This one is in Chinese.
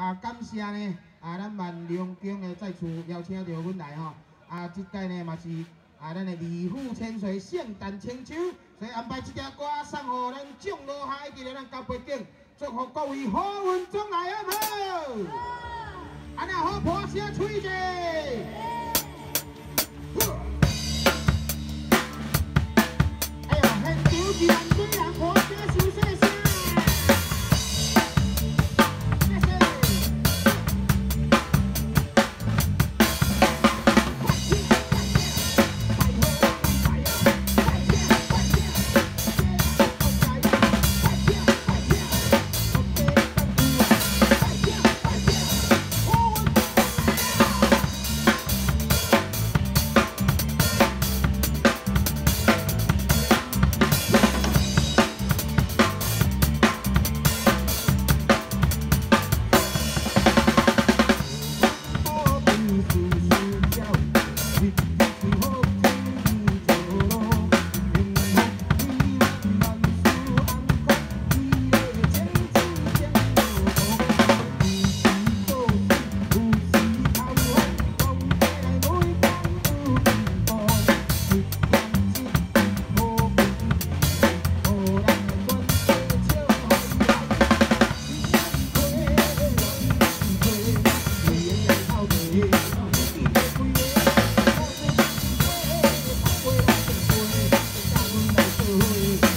啊，感谢呢，啊，咱万隆宫的再次邀请到阮来吼，啊，即届呢嘛是啊，咱的二虎千岁圣诞千秋，所以安排这条歌送予咱众罗下以及咱交背景，祝福各位好运中来啊！好，安尼好，婆声吹者。Ooh.